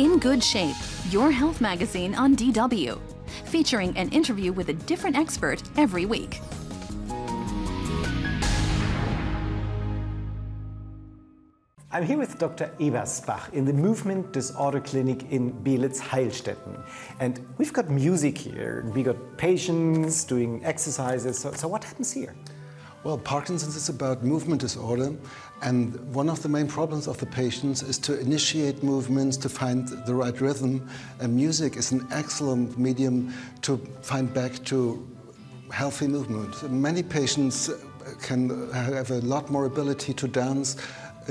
In Good Shape, your health magazine on DW, featuring an interview with a different expert every week. I'm here with Dr. Ebersbach in the Movement Disorder Clinic in Beelitz-Heilstätten. And we've got music here, We've got patients doing exercises. So, so what happens here? Well, Parkinson's is about movement disorder, and one of the main problems of the patients is to initiate movements, to find the right rhythm, and music is an excellent medium to find back to healthy movement. Many patients can have a lot more ability to dance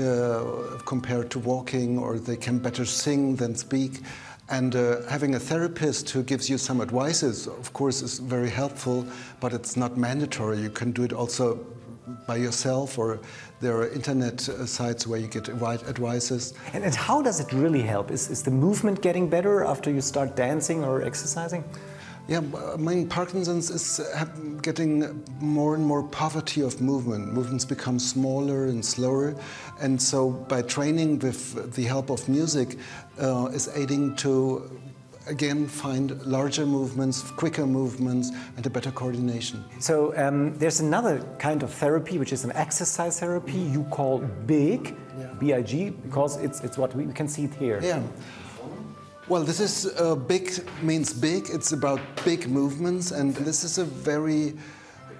uh, compared to walking, or they can better sing than speak. And uh, having a therapist who gives you some advices, of course, is very helpful, but it's not mandatory. You can do it also by yourself, or there are internet uh, sites where you get advices. And, and how does it really help? Is, is the movement getting better after you start dancing or exercising? Yeah, I mean, Parkinson's is uh, getting more and more poverty of movement. Movements become smaller and slower. And so by training with the help of music uh, is aiding to again find larger movements, quicker movements, and a better coordination. So um, there's another kind of therapy, which is an exercise therapy you call BIG, yeah. B-I-G, because it's, it's what we, we can see it here. Yeah. Well, this is uh, big means big. It's about big movements, and this is a very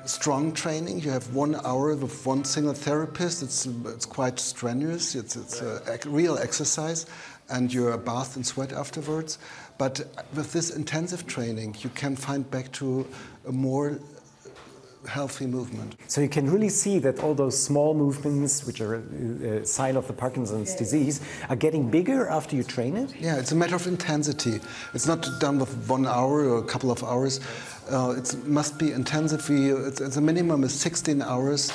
strong training. You have one hour with one single therapist. It's it's quite strenuous. It's it's a, a real exercise, and you're bathed in sweat afterwards. But with this intensive training, you can find back to a more healthy movement. So you can really see that all those small movements, which are a sign of the Parkinson's disease, are getting bigger after you train it? Yeah, it's a matter of intensity. It's not done with one hour or a couple of hours. Uh, it must be intensive. It's, it's a minimum of 16 hours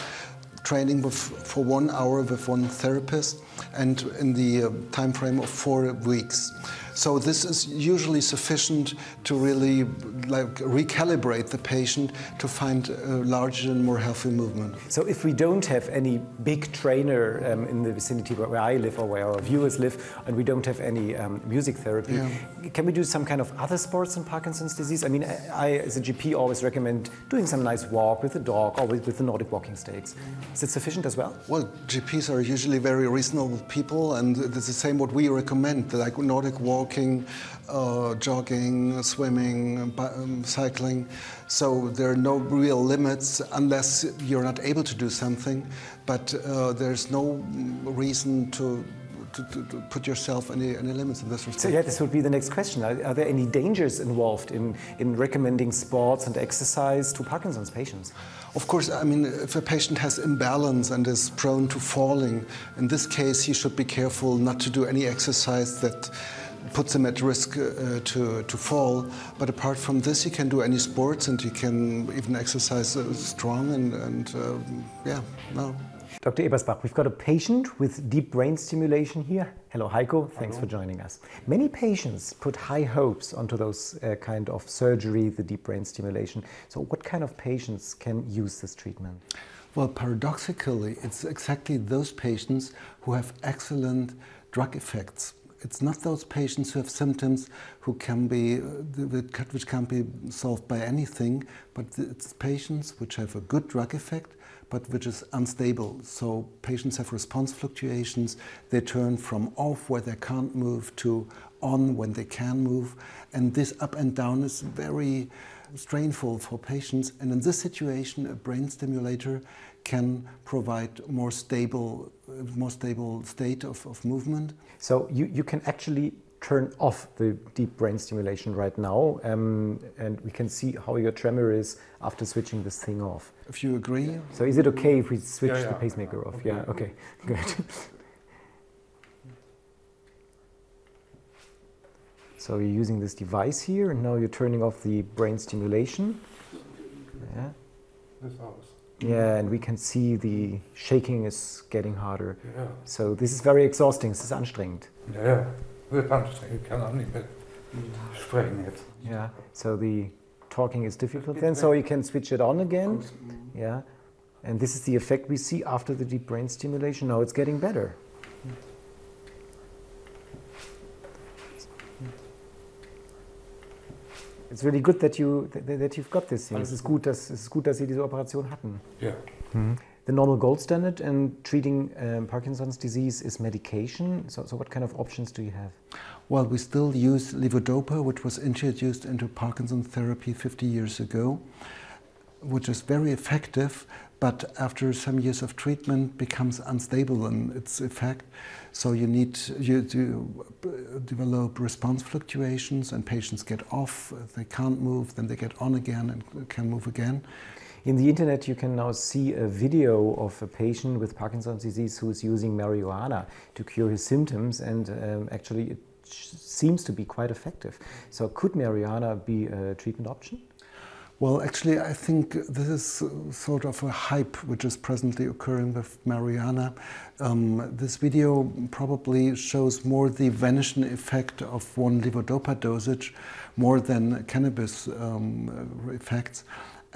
training with, for one hour with one therapist and in the uh, time frame of four weeks. So this is usually sufficient to really like recalibrate the patient to find a larger and more healthy movement. So if we don't have any big trainer um, in the vicinity where I live or where our viewers live, and we don't have any um, music therapy, yeah. can we do some kind of other sports in Parkinson's disease? I mean, I, as a GP, always recommend doing some nice walk with a dog or with, with the Nordic walking stakes. Is it sufficient as well? Well, GPs are usually very reasonable people, and it's the same what we recommend, like Nordic walk walking, uh, jogging, swimming, um, cycling. So there are no real limits unless you're not able to do something. But uh, there's no reason to to, to, to, put yourself any, any limits in this respect. So yeah, this would be the next question. Are, are, there any dangers involved in, in recommending sports and exercise to Parkinson's patients? Of course, I mean, if a patient has imbalance and is prone to falling, in this case, he should be careful not to do any exercise that puts them at risk uh, to, to fall. But apart from this, you can do any sports and you can even exercise uh, strong and, and uh, yeah, no. Dr. Ebersbach, we've got a patient with deep brain stimulation here. Hello, Heiko. Thanks Hello. for joining us. Many patients put high hopes onto those uh, kind of surgery, the deep brain stimulation. So, what kind of patients can use this treatment? Well, paradoxically, it's exactly those patients who have excellent drug effects it's not those patients who have symptoms who can be, which can be solved by anything, but it's patients which have a good drug effect, but which is unstable. So patients have response fluctuations. They turn from off where they can't move to on when they can move. And this up and down is very strainful for patients. And in this situation, a brain stimulator can provide more stable, more stable state of, of movement. So you, you can actually turn off the deep brain stimulation right now um, and we can see how your tremor is after switching this thing off. If you agree. So is it okay if we switch yeah, yeah. the pacemaker off? Okay. Yeah, okay, good. so you're using this device here and now you're turning off the brain stimulation. Yeah. Yeah, and we can see the shaking is getting harder. Yeah. So this is very exhausting. This is anstrengend. Ja, wird anstrengend. Ich kann auch nicht mehr sprechen jetzt. Yeah. So the talking is difficult then. So you can switch it on again. Yeah. And this is the effect we see after the deep brain stimulation. Now it's getting better. It's really good that you that, that you've got this. Thing. Es ist gut, dass es ist gut, dass Sie diese Operation hatten. Ja. The normal gold standard in treating um, Parkinson's disease is medication. So, so what kind of options do you have? Well, we still use levodopa, which was introduced into Parkinson's therapy 50 years ago, which is very effective, but after some years of treatment becomes unstable in its effect. So you need you to develop response fluctuations, and patients get off. They can't move, then they get on again and can move again. In the internet, you can now see a video of a patient with Parkinson's disease who is using marijuana to cure his symptoms, and um, actually, it seems to be quite effective. So, could marijuana be a treatment option? Well, actually, I think this is sort of a hype which is presently occurring with marijuana. Um, this video probably shows more the vanishing effect of one levodopa dosage more than cannabis um, effects.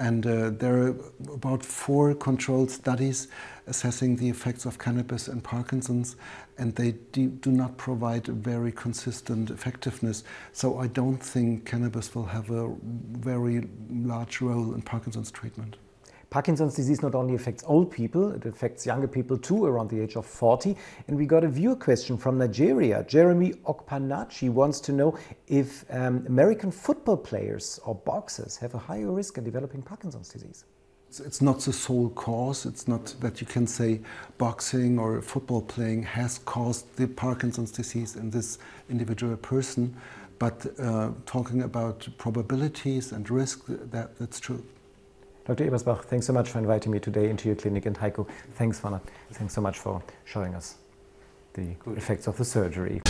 And uh, there are about four controlled studies assessing the effects of cannabis and Parkinson's, and they do, not provide a very consistent effectiveness. So I don't think cannabis will have a very large role in Parkinson's treatment. Parkinson's disease not only affects old people, it affects younger people too, around the age of 40. And we got a viewer question from Nigeria. Jeremy Okpanachi wants to know if um, American football players or boxers have a higher risk of developing Parkinson's disease. It's not the sole cause. It's not that you can say boxing or football playing has caused the Parkinson's disease in this individual person. But uh, talking about probabilities and risk, that, that's true. Dr. Ebersbach, thanks so much for inviting me today into your clinic. And Heiko, thanks, for, thanks so much for showing us the Good. effects of the surgery.